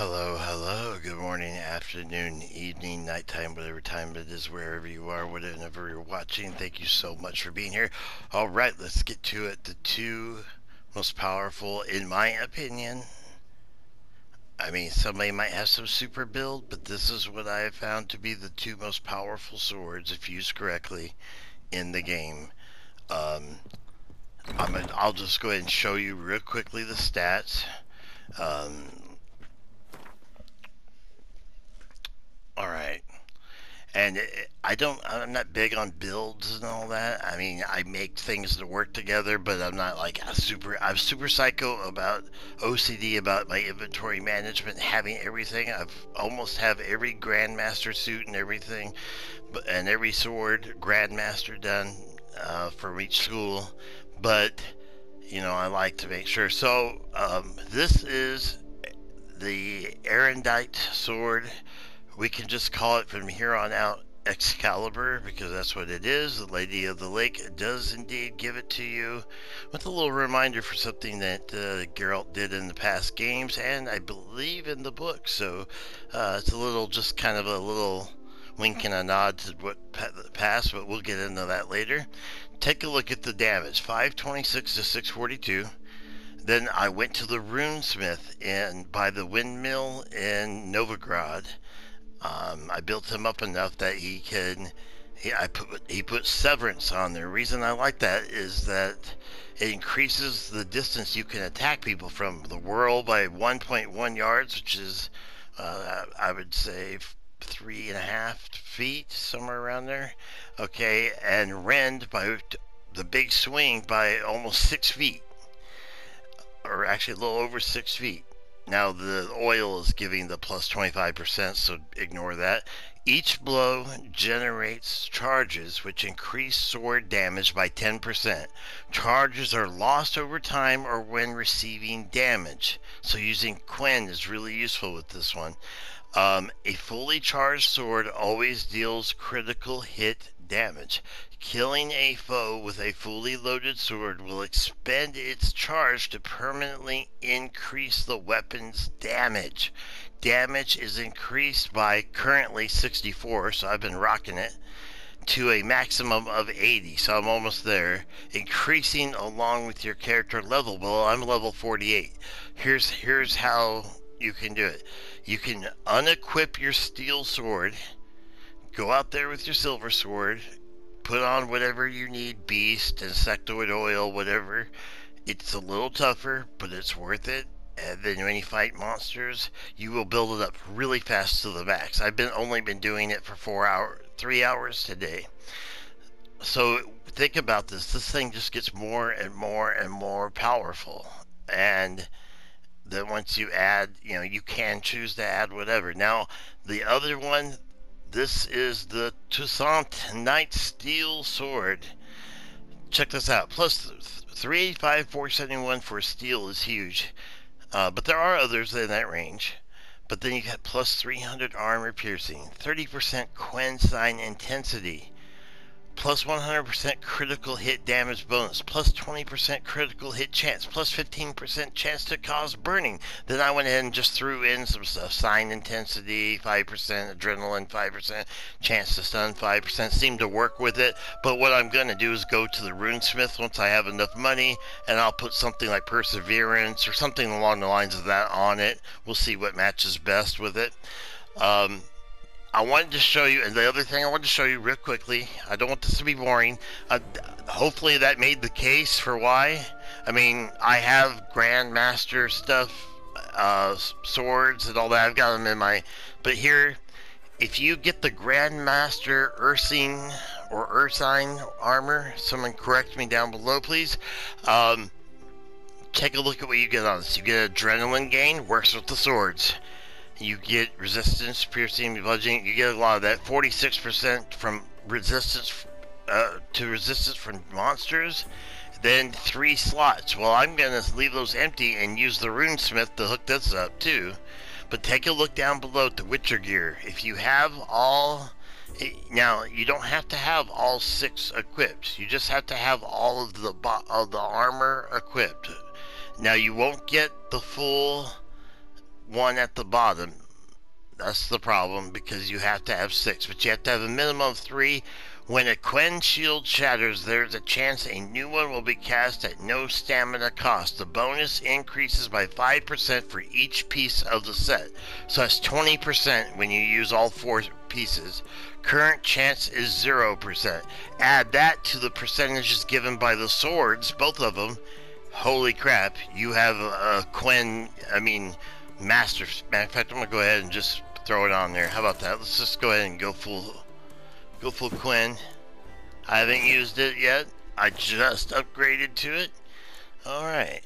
Hello, hello, good morning, afternoon, evening, nighttime, whatever time it is, wherever you are, whatever you're watching. Thank you so much for being here. All right, let's get to it. The two most powerful, in my opinion. I mean, somebody might have some super build, but this is what I have found to be the two most powerful swords, if used correctly, in the game. Um, I'm I'll just go ahead and show you real quickly the stats. Um, all right. And it, I don't, I'm not big on builds and all that. I mean, I make things to work together, but I'm not like a super, I'm super psycho about OCD about my inventory management, having everything. I've almost have every Grandmaster suit and everything, and every sword Grandmaster done uh, from each school. But, you know, I like to make sure. So, um, this is the Aerondight sword we can just call it from here on out Excalibur because that's what it is. The Lady of the Lake does indeed give it to you with a little reminder for something that uh, Geralt did in the past games and I believe in the book. So uh, it's a little, just kind of a little wink and a nod to what passed, but we'll get into that later. Take a look at the damage 526 to 642. Then I went to the runesmith in by the windmill in Novigrad um, I built him up enough that he can. He, I put he put severance on there. The reason I like that is that it increases the distance you can attack people from the whirl by 1.1 yards, which is uh, I would say three and a half feet, somewhere around there. Okay, and rend by the big swing by almost six feet, or actually a little over six feet. Now the oil is giving the plus 25%, so ignore that. Each blow generates charges which increase sword damage by 10%. Charges are lost over time or when receiving damage. So using Quen is really useful with this one. Um, a fully charged sword always deals critical hit damage. Killing a foe with a fully loaded sword will expend its charge to permanently increase the weapon's damage. Damage is increased by currently 64, so I've been rocking it, to a maximum of 80, so I'm almost there, increasing along with your character level. Well, I'm level 48. Here's here's how you can do it. You can unequip your steel sword, go out there with your silver sword, put on whatever you need beast, insectoid oil, whatever. It's a little tougher, but it's worth it. And then when you fight monsters, you will build it up really fast to the max. I've been only been doing it for four hours, three hours today. So think about this. This thing just gets more and more and more powerful. And then once you add, you know, you can choose to add whatever. Now, the other one, this is the Toussaint Knight Steel Sword. Check this out. Plus 385, 471 for steel is huge. Uh, but there are others in that range. But then you got plus 300 armor piercing, 30% Quen sign intensity, plus 100% critical hit damage bonus, plus 20% critical hit chance, plus 15% chance to cause burning. Then I went ahead and just threw in some stuff. Sign intensity, 5%, adrenaline, 5%, chance to stun, 5%. Seemed to work with it. But what I'm going to do is go to the runesmith once I have enough money, and I'll put something like perseverance or something along the lines of that on it. We'll see what matches best with it. Um, I wanted to show you, and the other thing I wanted to show you real quickly, I don't want this to be boring. Uh, hopefully that made the case for why. I mean, I have Grandmaster stuff, uh, swords and all that. I've got them in my, but here, if you get the Grandmaster Ursine or Ursine armor, someone correct me down below, please. Um, take a look at what you get on this. You get adrenaline gain, works with the swords you get resistance, piercing, bludgeoning. You get a lot of that. 46% from resistance uh, to resistance from monsters. Then three slots. Well, I'm going to leave those empty and use the runesmith to hook this up too. But take a look down below at the Witcher gear. If you have all eh, now you don't have to have all six equipped. You just have to have all of the of the armor equipped. Now you won't get the full one at the bottom. That's the problem because you have to have six, but you have to have a minimum of three. When a Quen shield shatters, there's a chance a new one will be cast at no stamina cost. The bonus increases by 5% for each piece of the set. So that's 20% when you use all four pieces. Current chance is 0%. Add that to the percentages given by the swords, both of them. Holy crap, you have a, Quen, I mean, Master. Matter of fact, I'm to go ahead and just throw it on there. How about that? Let's just go ahead and go full, go full Quen. I haven't used it yet. I just upgraded to it. Alright.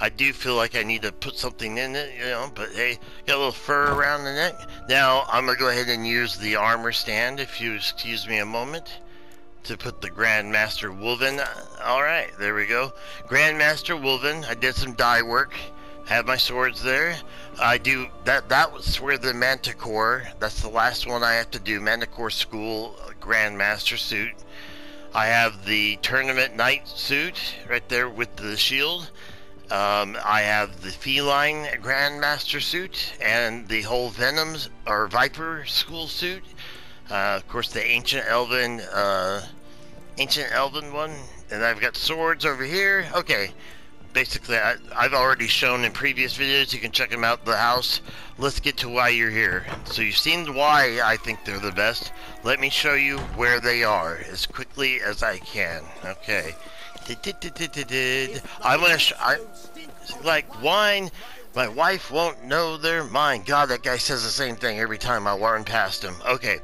I do feel like I need to put something in it, you know, but hey, got a little fur around the neck. Now, I'm going to go ahead and use the armor stand, if you excuse me a moment, to put the Grandmaster Wolven. Alright, there we go. Grandmaster Wolven, I did some dye work, have my swords there. I do, that That was where the Manticore, that's the last one I have to do, Manticore School Grandmaster suit. I have the Tournament Knight suit right there with the shield. Um, I have the feline Grandmaster suit and the whole Venoms or Viper school suit. Uh, of course, the ancient Elven, uh, ancient Elven one, and I've got swords over here. Okay, basically, I, have already shown in previous videos. You can check them out. The house. Let's get to why you're here. So you've seen why I think they're the best. Let me show you where they are as quickly as I can. Okay. I'm gonna. Sh I like wine. My wife won't know their mind. God, that guy says the same thing every time I run past him. Okay.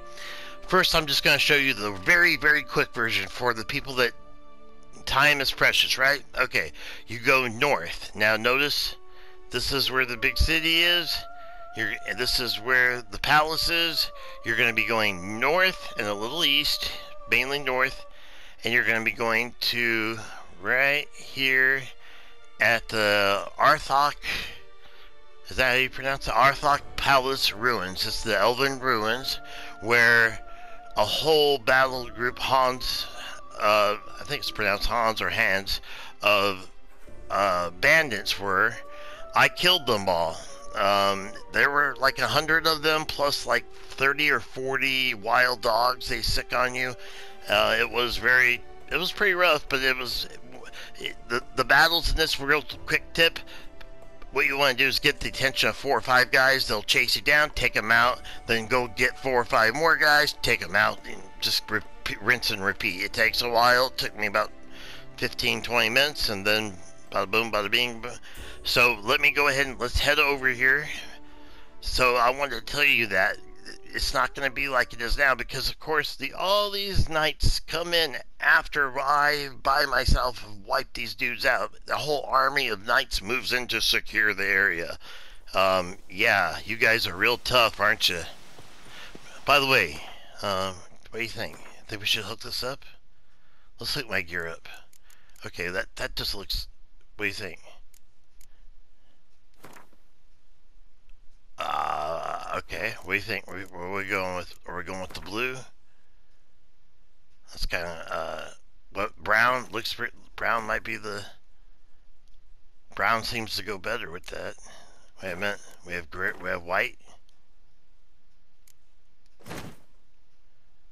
First, I'm just going to show you the very, very quick version for the people that time is precious, right? Okay. You go north. Now, notice this is where the big city is. You're, this is where the palace is. You're going to be going north and a little east, mainly north, and you're going to be going to right here at the Arthok. Is that how you pronounce it? Arthok Palace Ruins. It's the Elven Ruins where a whole battle group, Hans, uh, I think it's pronounced Hans or Hans, of uh, bandits were. I killed them all. Um, there were like a hundred of them, plus like 30 or 40 wild dogs. They sick on you. Uh, it was very, it was pretty rough, but it was the, the battles in this real quick tip what you want to do is get the attention of four or five guys they'll chase you down take them out then go get four or five more guys take them out and just repeat, rinse and repeat. It takes a while it took me about 15 20 minutes and then bada boom bada bing so let me go ahead and let's head over here. So i wanted to tell you that it's not going to be like it is now because of course the all these knights come in after I by myself wipe these dudes out. The whole army of knights moves in to secure the area. Um, yeah, you guys are real tough, aren't you? By the way, um, what do you think? Think we should hook this up? Let's hook my gear up. Okay, that that just looks. What do you think? Uh, okay. we think? Where, where are we going with? Are we going with the blue? That's kind of uh, what brown looks. Brown might be the. Brown seems to go better with that. Wait a minute. We have gray. We have white.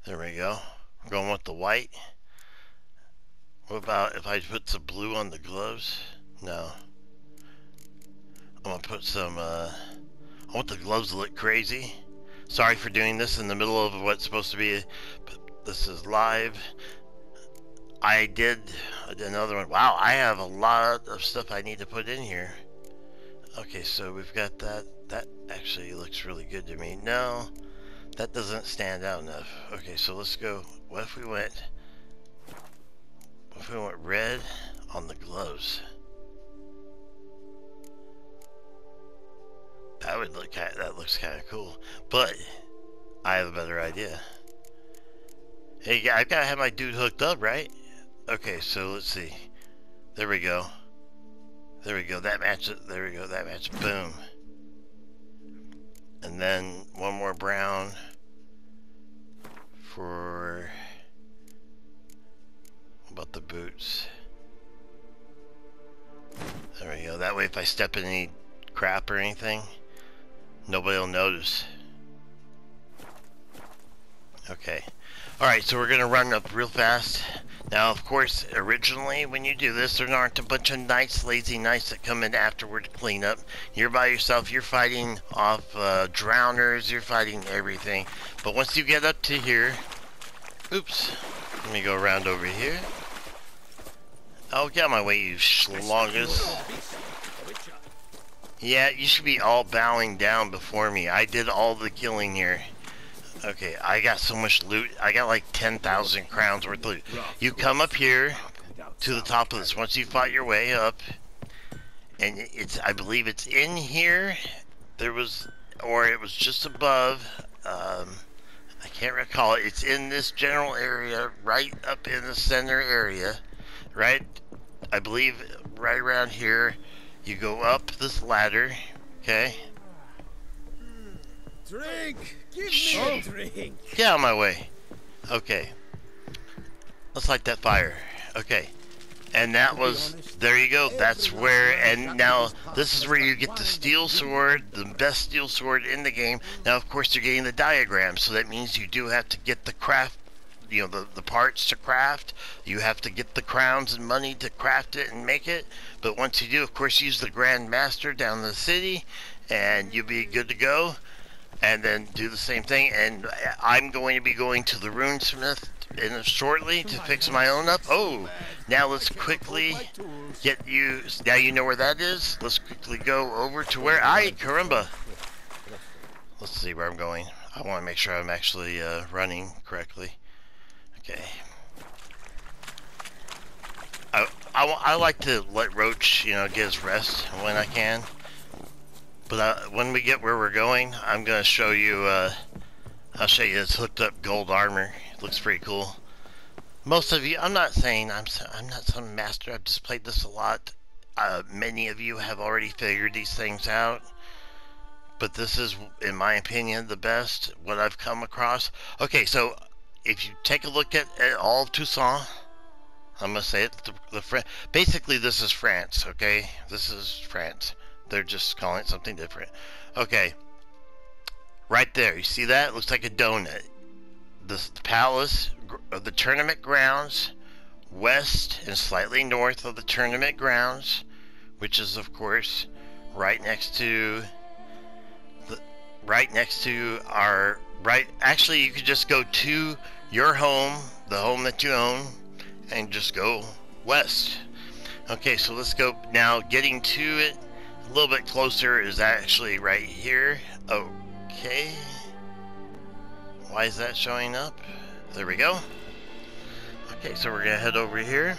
There we go. We're going with the white. What about if I put some blue on the gloves? No. I'm gonna put some. Uh, I want the gloves to look crazy. Sorry for doing this in the middle of what's supposed to be, but this is live. I did another one. Wow, I have a lot of stuff I need to put in here. Okay, so we've got that. That actually looks really good to me. No, that doesn't stand out enough. Okay, so let's go. What if we went... What if we went red on the gloves? That would look that looks kind of cool. But I have a better idea. Hey, I've got to have my dude hooked up, right? Okay, so let's see. There we go. There we go. That matches. There we go. That match. Boom. And then one more brown for about the boots. There we go. That way, if I step in any crap or anything, Nobody will notice. Okay. Alright, so we're going to run up real fast. Now, of course, originally when you do this, there aren't a bunch of knights, lazy knights that come in afterward to clean up. You're by yourself, you're fighting off uh, drowners, you're fighting everything. But once you get up to here, oops, let me go around over here. Oh, get my way, you schlongus. Yeah, you should be all bowing down before me. I did all the killing here. Okay, I got so much loot. I got like 10,000 crowns worth of loot. You come up here to the top of this. Once you fight your way up, and it's, I believe it's in here. There was, or it was just above. Um, I can't recall. It's in this general area, right up in the center area, right? I believe right around here. You go up this ladder, okay? Drink! Give me a drink! Get out of my way. Okay. Let's light that fire. Okay. And that was, there you go, that's where, and now this is where you get the steel sword, the best steel sword in the game. Now, of course, you're getting the diagram, so that means you do have to get the craft, you know, the, the parts to craft. You have to get the crowns and money to craft it and make it. But once you do, of course, use the Grand Master down the city, and you'll be good to go and then do the same thing. And I'm going to be going to the runesmith in shortly to fix my own up. Oh, now let's quickly get you. Now you know where that is. Let's quickly go over to where I caramba. Let's see where I'm going. I want to make sure I'm actually uh, running correctly. Okay. I, I, I like to let Roach, you know, get his rest when I can. But uh, when we get where we're going, I'm going to show you, uh, I'll show you this hooked up gold armor. It looks pretty cool. Most of you, I'm not saying I'm, I'm not some master, I've just played this a lot. Uh, many of you have already figured these things out. But this is, in my opinion, the best, what I've come across. Okay, so if you take a look at, at all of Toussaint, I'm to say it, the, the basically this is France, okay? This is France. They're just calling it something different. Okay. Right there. You see that? It looks like a donut. The, the palace the tournament grounds, west and slightly north of the tournament grounds, which is, of course, right next to the, right next to our right actually you could just go to your home the home that you own and just go west okay so let's go now getting to it a little bit closer is actually right here. Okay. Why is that showing up? There we go. Okay, so we're to head over here.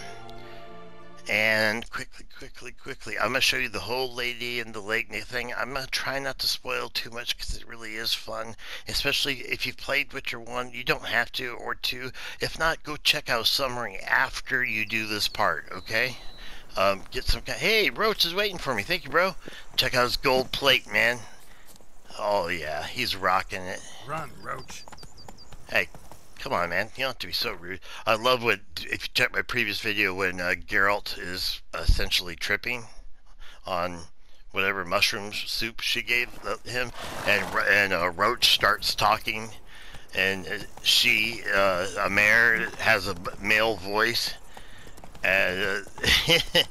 And quickly, quickly, quickly, I'm going to show you the whole Lady in the Lake thing. I'm going to try not to spoil too much because it really is fun. Especially if you've played Witcher 1, you don't have to, or 2. If not, go check out summary after you do this part, okay? Um, get some. Hey, Roach is waiting for me. Thank you, bro. Check out his gold plate, man. Oh yeah, he's rocking it. Run, Roach. Hey, come on, man. You don't have to be so rude. I love what if you check my previous video when uh, Geralt is essentially tripping on whatever mushroom soup she gave him, and and uh, Roach starts talking, and uh, she, uh, a mare, has a male voice and uh,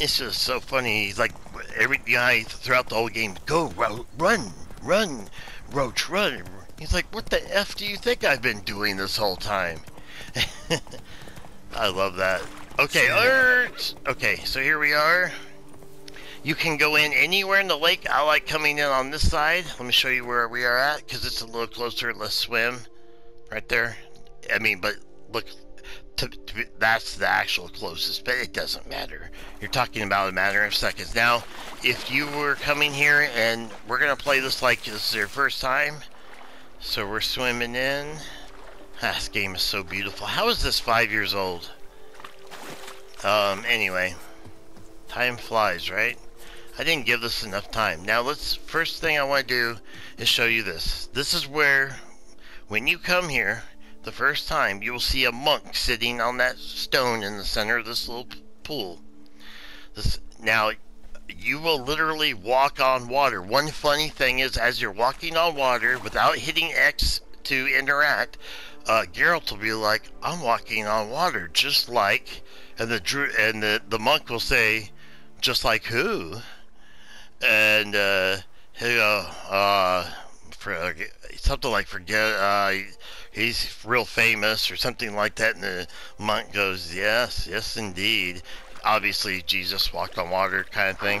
it's just so funny. He's like every guy throughout the whole game, go ro- run, run, Roach, run. He's like, what the f do you think I've been doing this whole time? I love that. Okay, alert. Okay, so here we are. You can go in anywhere in the lake. I like coming in on this side. Let me show you where we are at because it's a little closer. Let's swim right there. I mean, but look, to, to, that's the actual closest, but it doesn't matter. You're talking about a matter of seconds. Now, if you were coming here and we're going to play this like this is your first time, so we're swimming in. Ah, this game is so beautiful. How is this five years old? Um, anyway, time flies, right? I didn't give this enough time. Now let's, first thing I want to do is show you this. This is where, when you come here, the first time, you will see a monk sitting on that stone in the center of this little pool. This, now, you will literally walk on water. One funny thing is, as you're walking on water without hitting X to interact, uh, Geralt will be like, "I'm walking on water," just like, and the Drew and the the monk will say, "Just like who?" And uh, he'll go, uh, for, something like forget. Uh, he's real famous or something like that. And the monk goes, Yes, yes, indeed. Obviously, Jesus walked on water, kind of thing.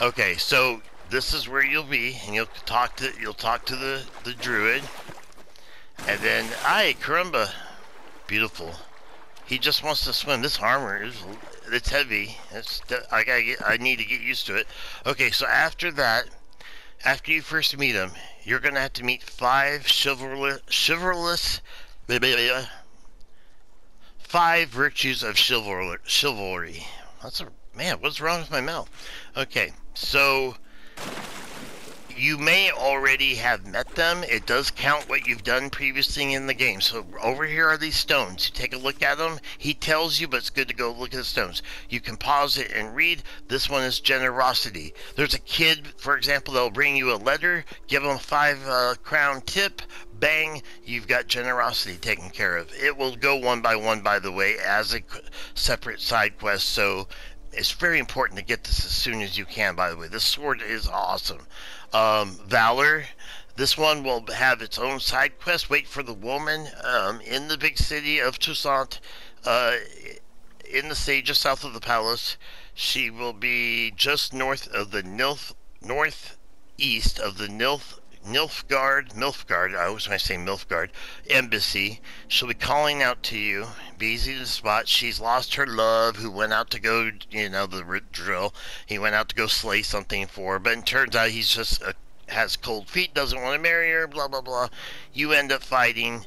Okay, so this is where you'll be, and you'll talk to you'll talk to the the druid, and then, ay, caramba, beautiful. He just wants to swim. This armor is it's heavy. It's I gotta get, I need to get used to it. Okay, so after that, after you first meet him, you're gonna have to meet five chivalrous, chivalrous, five virtues of chivalry. That's a man. What's wrong with my mouth? Okay, so you may already have met them. It does count what you've done previously in the game. So over here are these stones. You take a look at them. He tells you, but it's good to go look at the stones. You can pause it and read. This one is generosity. There's a kid, for example, that'll bring you a letter, give them a five uh, crown tip. Bang, you've got generosity taken care of. It will go one by one, by the way, as a separate side quest. So it's very important to get this as soon as you can, by the way. This sword is awesome. Um, Valor. This one will have its own side quest. Wait for the woman um, in the big city of Toussaint, uh, in the stage just south of the palace. She will be just north of the Nilf, northeast of the Nilf, Nilfgaard, Milfgaard, I always want to say Milfgaard, embassy. She'll be calling out to you. Be easy to spot. She's lost her love, who went out to go, you know, the drill. He went out to go slay something for her, but it turns out he's just a, has cold feet, doesn't want to marry her, blah, blah, blah. You end up fighting.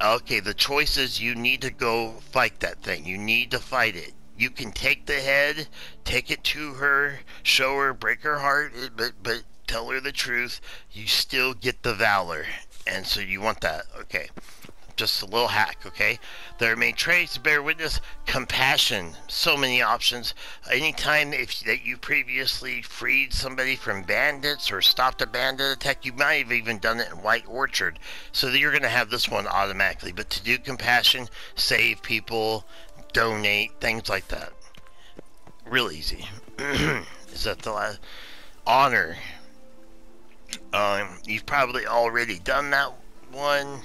Okay, the choice is you need to go fight that thing. You need to fight it you can take the head, take it to her, show her, break her heart, but but tell her the truth, you still get the valor. And so you want that. Okay. Just a little hack, okay? There may traits, bear witness, compassion. So many options. Anytime if that you previously freed somebody from bandits or stopped a bandit attack, you might have even done it in White Orchard. So you're to have this one automatically. But to do compassion, save people, donate, things like that. Real easy. Is that the last? Honor. Um, you've probably already done that one.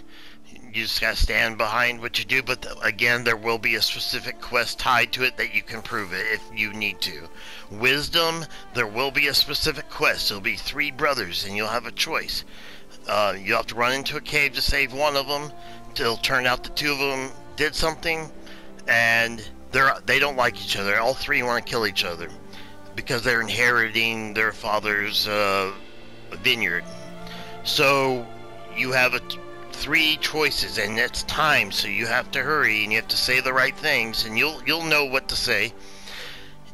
You just gotta stand behind what you do, but the, again, there will be a specific quest tied to it that you can prove it if you need to. Wisdom, there will be a specific quest. There'll be three brothers, and you'll have a choice. Uh, you have to run into a cave to save one of them. It'll turn out the two of them did something, and they're they don't like each other. All three want to kill each other because they're inheriting their father's. Uh, vineyard. So you have a t- three choices, and it's time. So you have to hurry, and you have to say the right things, and you'll you'll know what to say.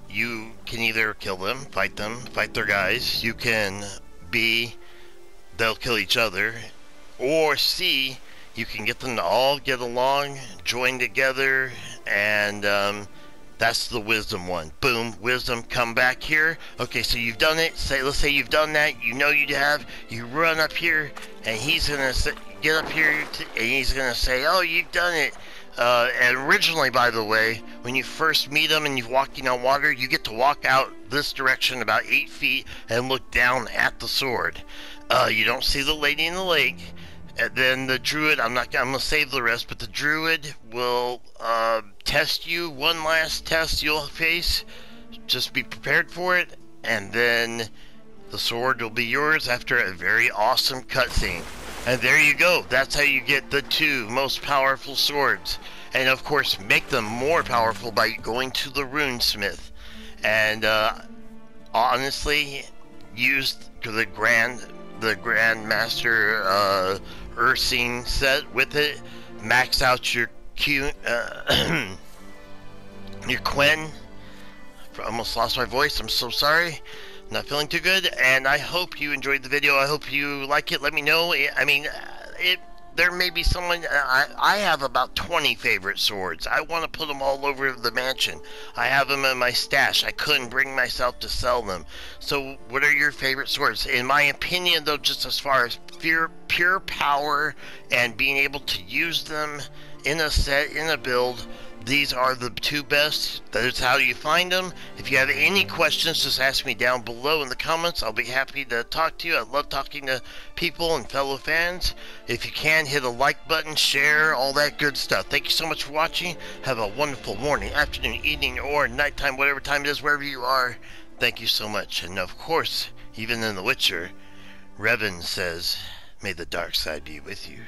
You can either kill them, fight them, fight their guys. You can be they'll kill each other, or C, you can get them to all get along, join together, and um, that's the wisdom one. Boom, wisdom, come back here. Okay, so you've done it. Say, let's say you've done that. You know you have. You run up here, and he's gonna get up here, and he's gonna say, "Oh, you've done it." Uh, and originally, by the way, when you first meet him and you're walking on water, you get to walk out this direction about eight feet and look down at the sword. Uh, you don't see the lady in the lake. And then the druid, I'm not, I'm gonna save the rest, but the druid will uh, test you. One last test you'll face. Just be prepared for it, and then the sword will be yours after a very awesome cutscene. And there you go. That's how you get the two most powerful swords. And of course, make them more powerful by going to the runesmith. And uh, honestly, use the grand, the grandmaster uh, Ursine set with it. Max out your Q, uh, your Quen. I almost lost my voice. I'm so sorry. Not feeling too good. And I hope you enjoyed the video. I hope you like it. Let me know. I mean, it there may be someone. I, I have about 20 favorite swords. I want to put them all over the mansion. I have them in my stash. I couldn't bring myself to sell them. So, what are your favorite swords? In my opinion, though, just as far as pure, pure power and being able to use them in a set, in a build, these are the two best. That's how you find them. If you have any questions, just ask me down below in the comments. I'll be happy to talk to you. I love talking to people and fellow fans. If you can, hit a like button, share, all that good stuff. Thank you so much for watching. Have a wonderful morning, afternoon, evening, or nighttime, whatever time it is, wherever you are. Thank you so much. And of course, even in The Witcher, Revan says, May the dark side be with you.